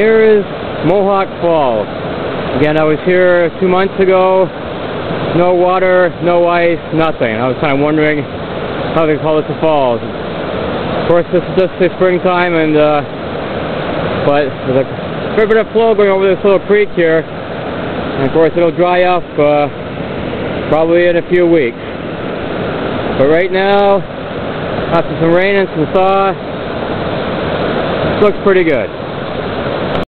here is Mohawk Falls. Again, I was here two months ago. No water, no ice, nothing. I was kind of wondering how they call this a falls. Of course, this is just the springtime, and uh, but there's a fair bit of flow going over this little creek here. And of course, it'll dry up uh, probably in a few weeks. But right now, after some rain and some thaw, looks pretty good.